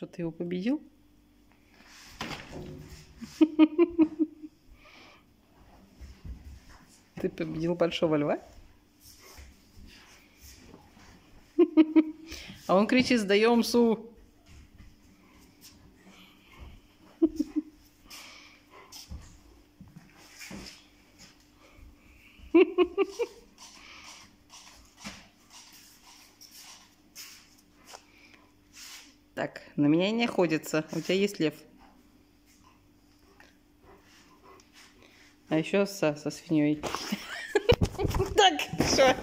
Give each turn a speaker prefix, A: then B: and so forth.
A: Что, ты его победил? Ты победил большого льва? А он кричит, сдаем Су. Так, на меня не охотится. У тебя есть лев. А еще со, со свиньей. Так, все.